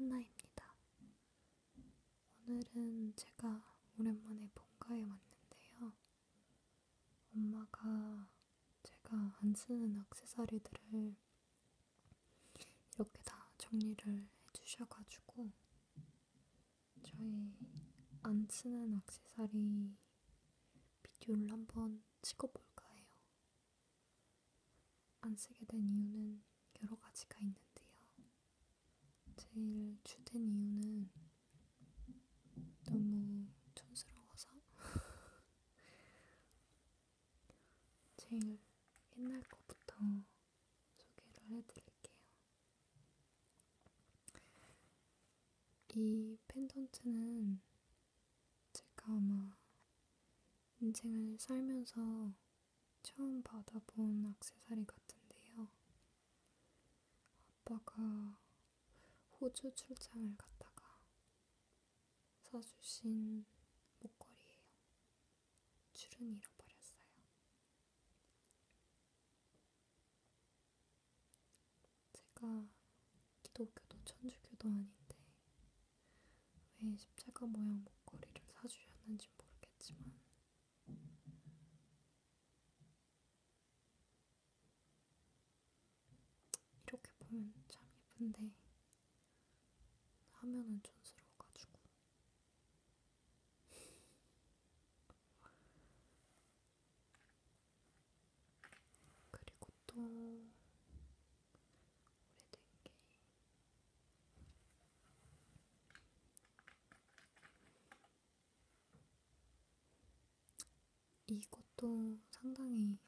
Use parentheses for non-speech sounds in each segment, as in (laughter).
한나입니다. 오늘은 제가 오랜만에 본가에 왔는데요. 엄마가 제가 안 쓰는 액세서리들을 이렇게 다 정리를 해주셔가지고 저희 안 쓰는 액세서리 비디오를 한번 찍어볼까 해요. 안 쓰게 된 이유는 여러 가지가 있는데 요. 제일 주된 이유는 너무 촌스러워서 (laughs) 제일 옛날 거부터 소개를 해드릴게요. 이 펜던트는 제가 아마 인생을 살면서 처음 받아본 악세사리 같은데요. 아빠가 호주 출장을 갔다가 사주신 목걸이에요. 줄은 잃어버렸어요. 제가 기독교도 천주교도 아닌데 왜 십자가 모양 목걸이를 사주셨는지 모르겠지만 이렇게 보면 참 예쁜데 하면은 촌스러워가지고 그리고 또 오래된 게 이것도 상당히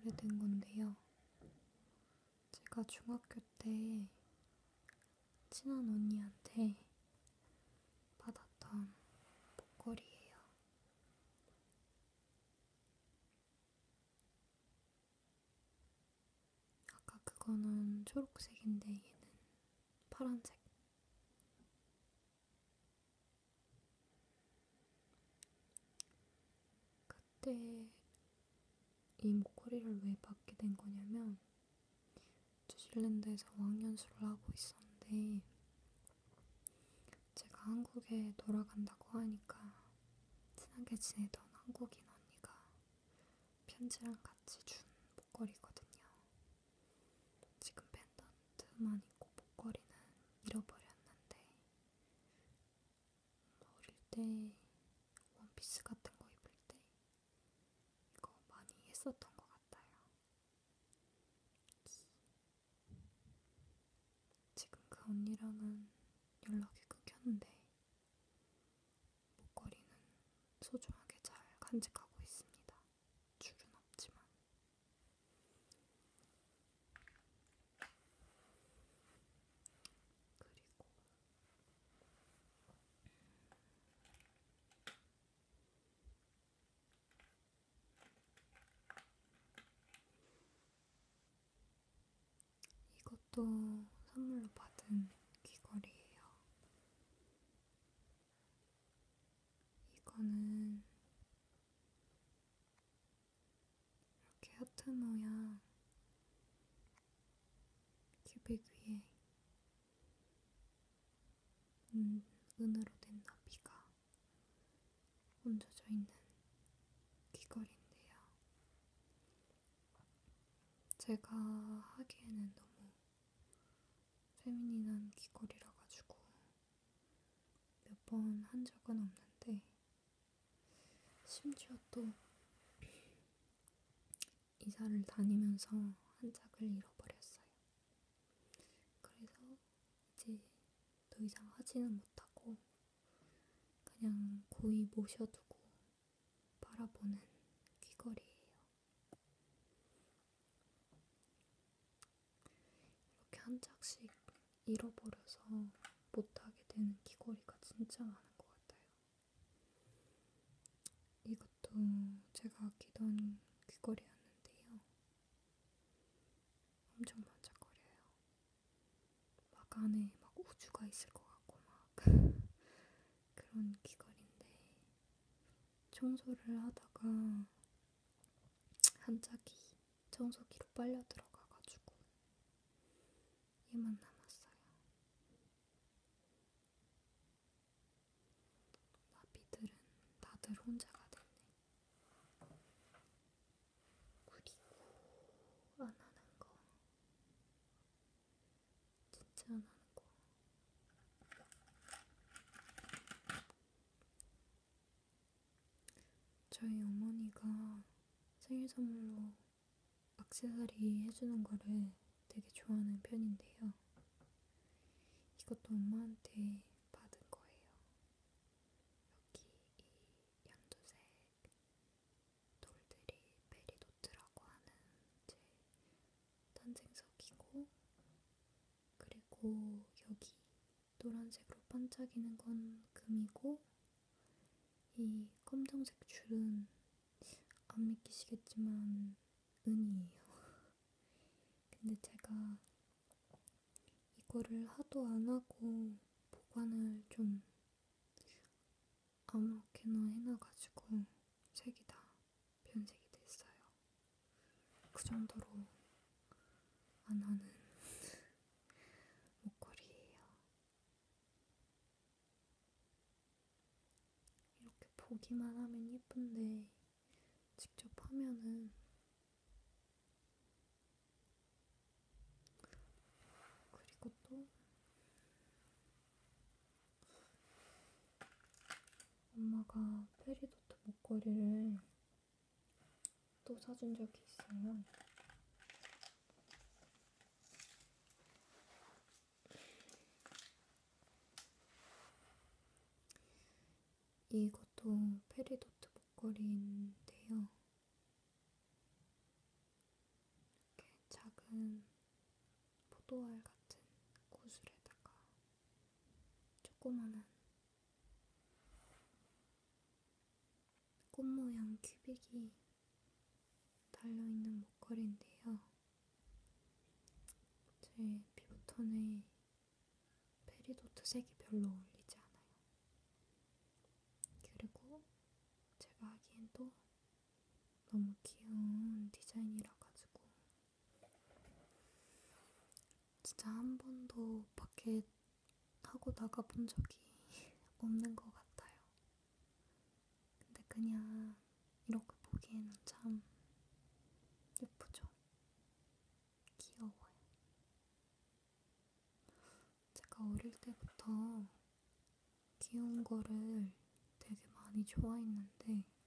오래된 건데요. 제가 중학교 때 친한 언니한테 받았던 목걸이에요. 아까 그거는 초록색인데 얘는 파란색. 그때 이 목걸이를 왜 받게 된 거냐면 뉴질랜드에서 어학연수를 하고 있었는데 한국에 돌아간다고 하니까 친하게 지내던 한국인 언니가 편지랑 같이 준 목걸이거든요. 지금 펜던트만 있고 목걸이는 잃어버렸는데 어릴 때 원피스 같은 거 입을 때 이거 많이 했었던 것 같아요. 지금 그 언니랑은 연락이 끊겼는데 목걸이는 소중하게 잘 간직하고 있습니다. 줄은 없지만. 그리고 이것도 선물로 받은 귀걸이에요. 이거는 이렇게 하트 모양 큐빅 위에 은, 은으로 된 나비가 얹어져 있는 귀걸이인데요. 제가 하기에는 너무 페미닌한 귀걸이라 가지고 몇 번 한 적은 없는데 심지어 또 이사를 다니면서 한 짝을 잃어버렸어요. 그래서 이제 더 이상 하지는 못하고 그냥 고이 모셔두고 바라보는 귀걸이에요. 이렇게 한 짝씩 잃어버려서 못하게 되는 귀걸이가 진짜 많은 것 같아요. 이것도 제가 아끼던 귀걸이였는데요. 엄청 반짝거려요. 막 안에 막 우주가 있을 것 같고 막 (laughs) 그런 귀걸인데 청소를 하다가 한 짝이 청소기로 빨려 들어가가지고 얘만 남 그대로 혼자가 됐네. 그리고 안 하는 거, 진짜 안 하는 거. 저희 어머니가 생일 선물로 액세서리 해주는 거를 되게 좋아하는 편인데요. 이것도 엄마한테 반짝이는 건 금이고 이 검정색 줄은 안 믿기시겠지만 은이에요. (laughs) 근데 제가 이거를 하도 안 하고 보관을 좀 아무렇게나 해놔가지고 색이 다 변색이 됐어요. 그 정도로 안 하는 목걸이에요. 이렇게 보기만 하면 예쁜데 직접 하면은 그리고 또 엄마가 페리도트 목걸이를 또 사준 적이 있어요. 이것 도 페리도트 목걸이인데요. 이렇게 작은 포도알 같은 구슬에다가 조그만한 꽃 모양 큐빅이 달려있는 목걸이인데요. 제 피부톤에 페리도트 색이 별로 어울리지 않아요. 그리고 제가 하기엔 또 너무 귀여운 디자인이라 가지고 진짜 한 번도 밖에 하고 나가본 적이 (laughs) 없는 것 같아요. 근데 그냥 이렇게 보기에는 참 예쁘죠? 귀여워요. 제가 어릴 때부터 귀여운 거를 되게 많이 좋아했는데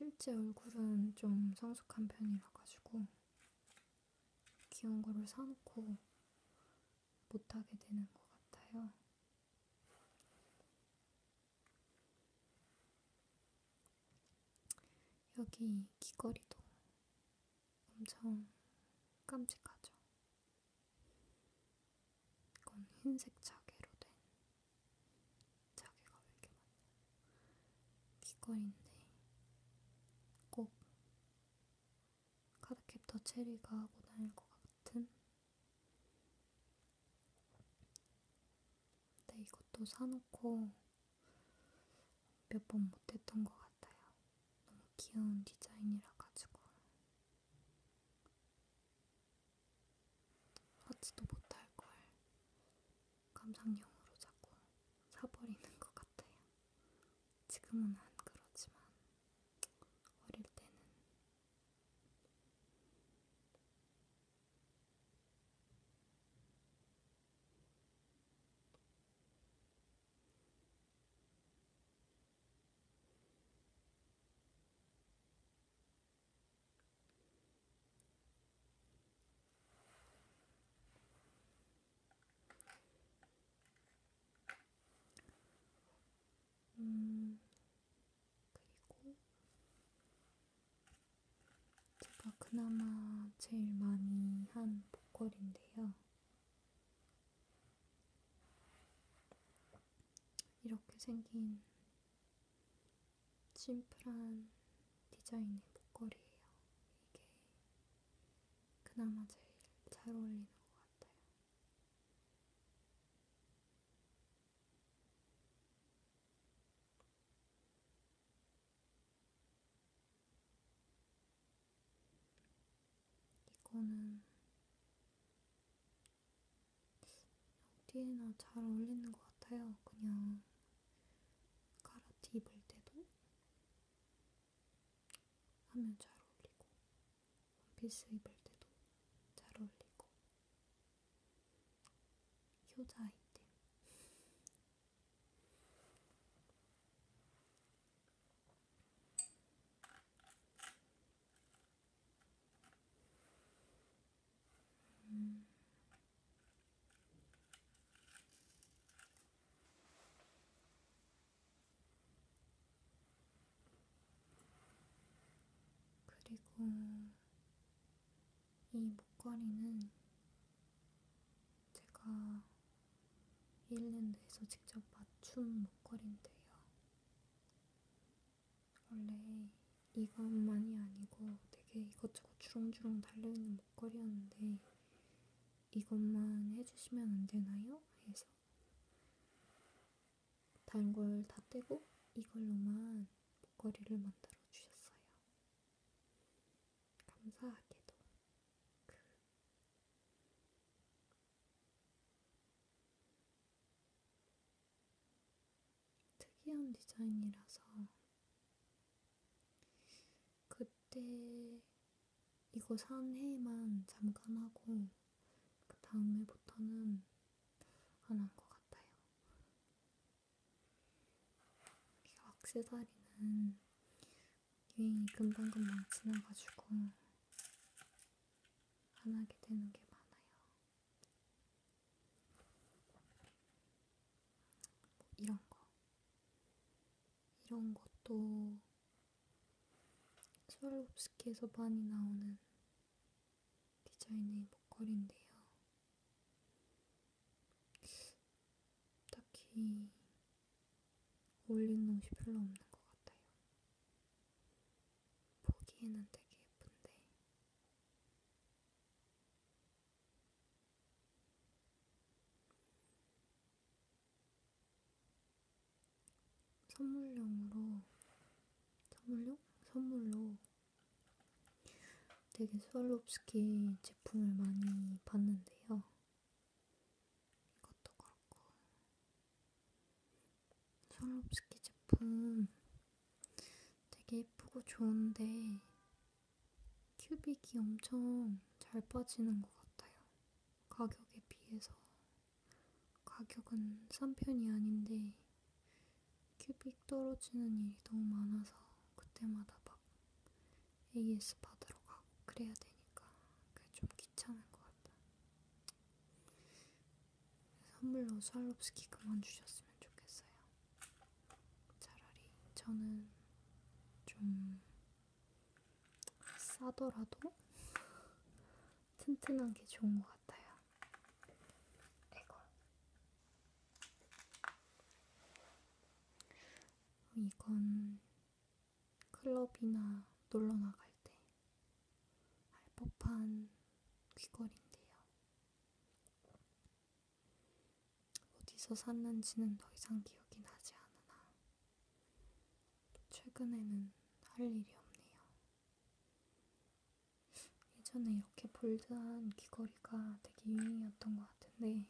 실제 얼굴은 좀 성숙한 편이라 가지고 귀여운 거를 사놓고 못하게 되는 것 같아요. 여기 귀걸이도 엄청 깜찍하죠? 이건 흰색 자개로 된 자개가 왜 이렇게 많냐? 귀걸이인데 꼭 카드캡터 체리가 하고 다닐 것 같은 근데 이것도 사놓고 몇번 못했던 것 같아요. 너무 귀여운 디자인이라 가지고 하지도 못할 걸 감상용으로 자꾸 사버리는 것 같아요. 지금은 안 그러지만 어릴 때는 음, 그리고 제가 그나마 제일 많이 한 목걸이인데요. 이렇게 생긴 심플한 디자인의 목걸이에요. 이게 그나마 제일 잘 어울리는 것 같아요. 이거는 어디에나 잘 어울리는 것 같아요. 그냥 카라티 입을 때도 하면 잘 어울리고 원피스 입을 때도 잘 어울리고 소자 아이템. 음. 그리고 이 목걸이는 제가 일랜드에서 직접 맞춘 목걸이인데요. 원래 이것만이 아니고 되게 이것저것 주렁주렁 달려있는 목걸이였는데 이것만 해주시면 안 되나요? 해서 다른 걸 다 떼고 이걸로만 목걸이를 만들어 주셨어요. 감사하게도 그 특이한 디자인이라서 그때 이거 산 해만 잠깐 하고 그 다음 해부터는 안 한 것 같아요. 이 액세서리는 유행이 금방금방 지나가지고 안 하게 되는 게 많아요. 뭐 이런 거. 이런 것도 스왈롭스키에서 많이 나오는 디자인의 목걸이인데요. 딱히 어울리는 옷이 별로 없는 것 같아요. 보기에는 되게 예쁜데. 선물용으로, 선물용? 선물로 되게 스왈롭스키 제품을 많이 봤는데요. 이것도 그렇고. 스왈롭스키 제품 되게 예쁘고 좋은데 큐빅이 엄청 잘 빠지는 것 같아요. 가격에 비해서. 가격은 싼 편이 아닌데 큐빅 떨어지는 일이 너무 많아서 그때마다 막 AS 받으러 가고 그래야 되니까 그게 좀 귀찮은 것 같다. 선물로 스왈롭스키 그만 주셨으면 좋겠어요. 차라리 저는 좀 싸더라도 (laughs) 튼튼한 게 좋은 것 같아요. 이거. 이건 클럽이나 놀러 나갈 때 할 법한 귀걸이인데요. 어디서 샀는지는 더 이상 기억이 나지 않으나 최근에는 할 일이 없네요. 예전에 이렇게 볼드한 귀걸이가 되게 유행이었던 것 같은데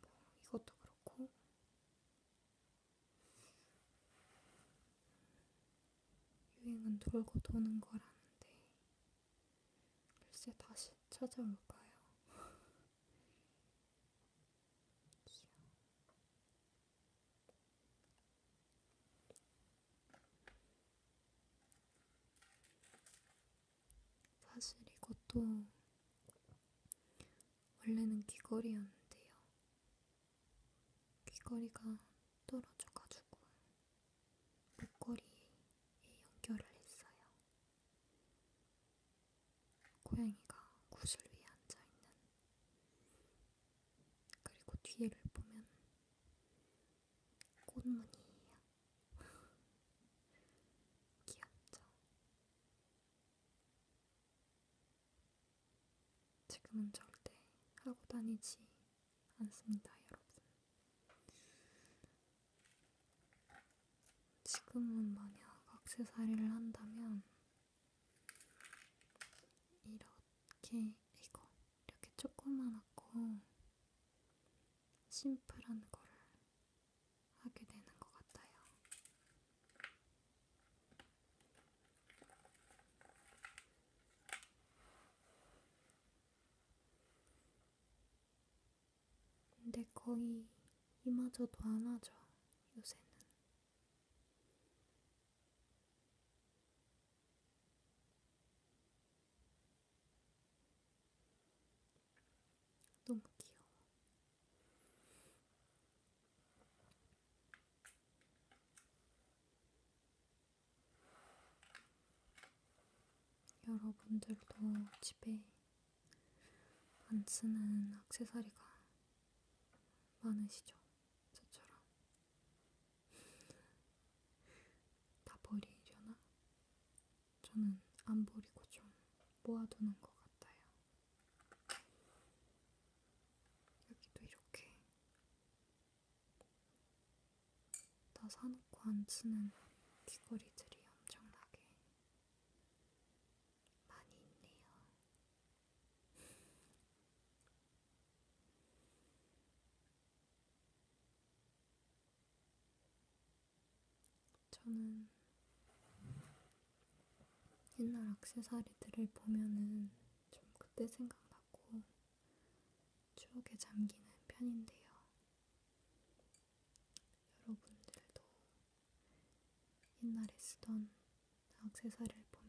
뭐 이것도 그렇고 돌고 도는 거라는데 글쎄 다시 찾아올까요? (laughs) 사실 이것도 원래는 귀걸이였는데요. 귀걸이가 떨어져가지고 목걸이에 연결을 했어요. 고양이가 구슬 위에 앉아있는 그리고 뒤에를 보면 꽃무늬예요. (laughs) 귀엽죠? 지금은 절대 하고 다니지 않습니다, 여러분. 지금은 만약 액세서리를 한다면 이렇게 이거 이렇게 조그만하고 심플한 거를 하게 되는 것 같아요. 근데 거의 이마저도 안 하죠, 요새는. 너무 귀 여러분들도 집에 안 쓰는 액세서리가 많으시죠? 저처럼. (laughs) 다 버리려나? 저는 안 버리고 좀 모아두는 것 같아요. 여기도 이렇게 다 사놓고 안 쓰는 귀걸이들이 엄청나게 많이 있네요. 저는 옛날 액세서리들을 보면은 좀 그때 생각나고 추억에 잠기는 편인데요. 여러분들도 옛날에 쓰던 액세서리를 보면